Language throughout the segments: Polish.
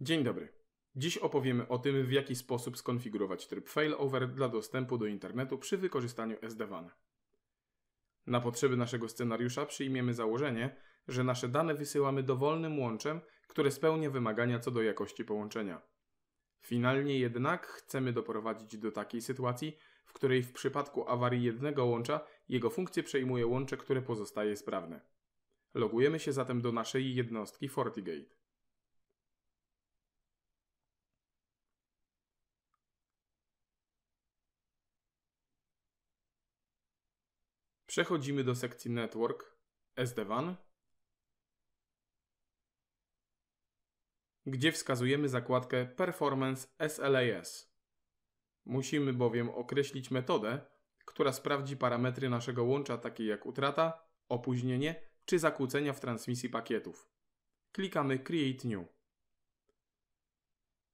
Dzień dobry. Dziś opowiemy o tym, w jaki sposób skonfigurować tryb failover dla dostępu do internetu przy wykorzystaniu SD-WAN. Na potrzeby naszego scenariusza przyjmiemy założenie, że nasze dane wysyłamy dowolnym łączem, które spełnia wymagania co do jakości połączenia. Finalnie jednak chcemy doprowadzić do takiej sytuacji, w której w przypadku awarii jednego łącza jego funkcję przejmuje łącze, które pozostaje sprawne. Logujemy się zatem do naszej jednostki FortiGate. Przechodzimy do sekcji Network SD-WAN, gdzie wskazujemy zakładkę Performance SLAS. Musimy bowiem określić metodę, która sprawdzi parametry naszego łącza takie jak utrata, opóźnienie czy zakłócenia w transmisji pakietów. Klikamy Create New.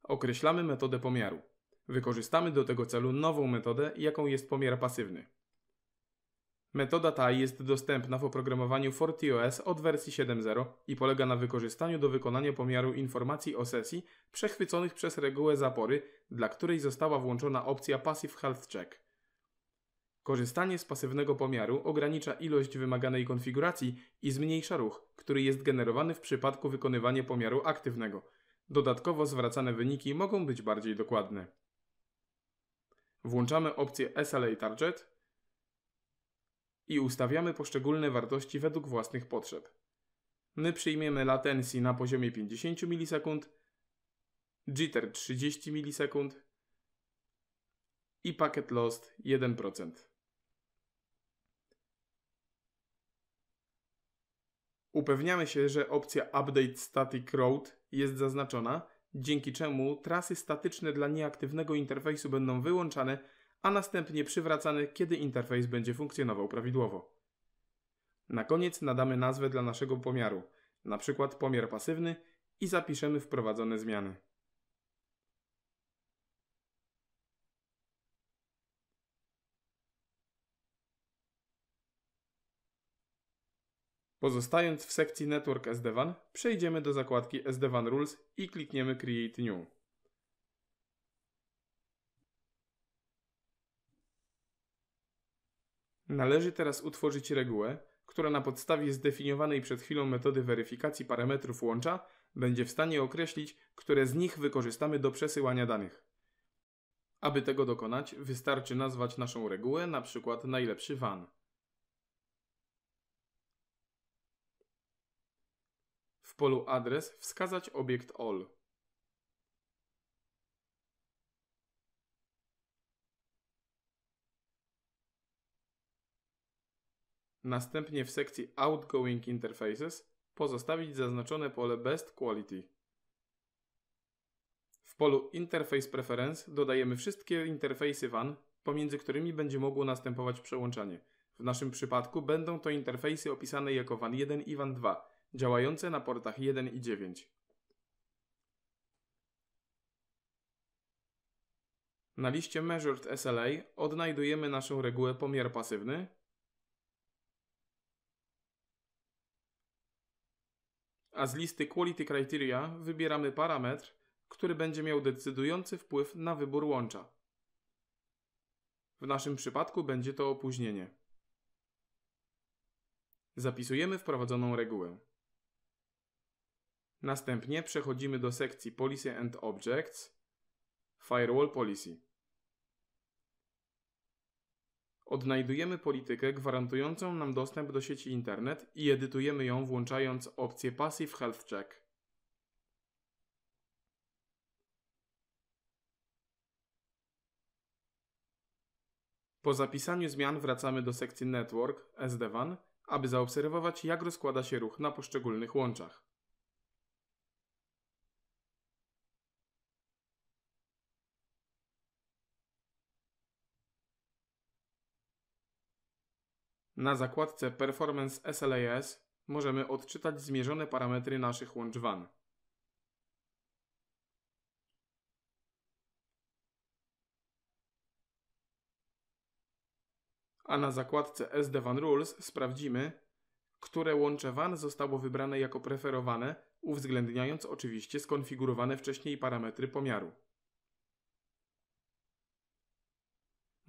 Określamy metodę pomiaru. Wykorzystamy do tego celu nową metodę, jaką jest pomiar pasywny. Metoda ta jest dostępna w oprogramowaniu FortiOS od wersji 7.0 i polega na wykorzystaniu do wykonania pomiaru informacji o sesji przechwyconych przez regułę zapory, dla której została włączona opcja Passive Health Check. Korzystanie z pasywnego pomiaru ogranicza ilość wymaganej konfiguracji i zmniejsza ruch, który jest generowany w przypadku wykonywania pomiaru aktywnego. Dodatkowo zwracane wyniki mogą być bardziej dokładne. Włączamy opcję SLA Target i ustawiamy poszczególne wartości według własnych potrzeb. My przyjmiemy latencji na poziomie 50 ms, jitter 30 ms i packet lost 1%. Upewniamy się, że opcja Update Static Route jest zaznaczona, dzięki czemu trasy statyczne dla nieaktywnego interfejsu będą wyłączane, a następnie przywracane, kiedy interfejs będzie funkcjonował prawidłowo. Na koniec nadamy nazwę dla naszego pomiaru, np. pomiar pasywny i zapiszemy wprowadzone zmiany. Pozostając w sekcji Network SD-WAN, przejdziemy do zakładki SD-WAN Rules i klikniemy Create New. Należy teraz utworzyć regułę, która na podstawie zdefiniowanej przed chwilą metody weryfikacji parametrów łącza będzie w stanie określić, które z nich wykorzystamy do przesyłania danych. Aby tego dokonać, wystarczy nazwać naszą regułę, np. najlepszy WAN. W polu adres wskazać obiekt all. Następnie w sekcji Outgoing Interfaces pozostawić zaznaczone pole Best Quality. W polu Interface Preference dodajemy wszystkie interfejsy WAN, pomiędzy którymi będzie mogło następować przełączanie. W naszym przypadku będą to interfejsy opisane jako WAN 1 i WAN 2, działające na portach 1 i 9. Na liście Measured SLA odnajdujemy naszą regułę pomiar pasywny, a z listy Quality Criteria wybieramy parametr, który będzie miał decydujący wpływ na wybór łącza. W naszym przypadku będzie to opóźnienie. Zapisujemy wprowadzoną regułę. Następnie przechodzimy do sekcji Policy and Objects Firewall Policy. Odnajdujemy politykę gwarantującą nam dostęp do sieci internet i edytujemy ją włączając opcję Passive Health Check. Po zapisaniu zmian wracamy do sekcji Network SD-WAN, aby zaobserwować jak rozkłada się ruch na poszczególnych łączach. Na zakładce Performance SLAS możemy odczytać zmierzone parametry naszych łącz WAN. A na zakładce SD WAN Rules sprawdzimy, które łącze WAN zostało wybrane jako preferowane, uwzględniając oczywiście skonfigurowane wcześniej parametry pomiaru.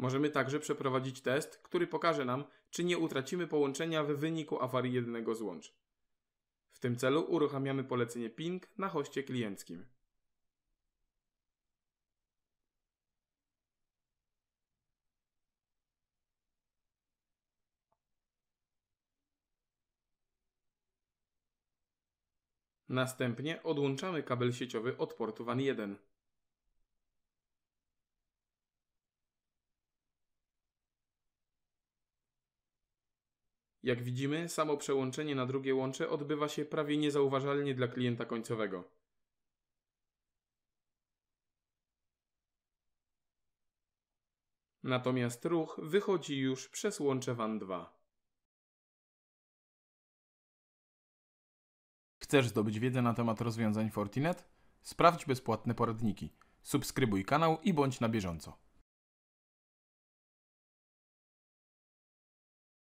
Możemy także przeprowadzić test, który pokaże nam, czy nie utracimy połączenia w wyniku awarii jednego z łącz. W tym celu uruchamiamy polecenie ping na hoście klienckim. Następnie odłączamy kabel sieciowy od portu WAN 1. Jak widzimy, samo przełączenie na drugie łącze odbywa się prawie niezauważalnie dla klienta końcowego. Natomiast ruch wychodzi już przez łącze WAN 2. Chcesz zdobyć wiedzę na temat rozwiązań Fortinet? Sprawdź bezpłatne poradniki. Subskrybuj kanał i bądź na bieżąco.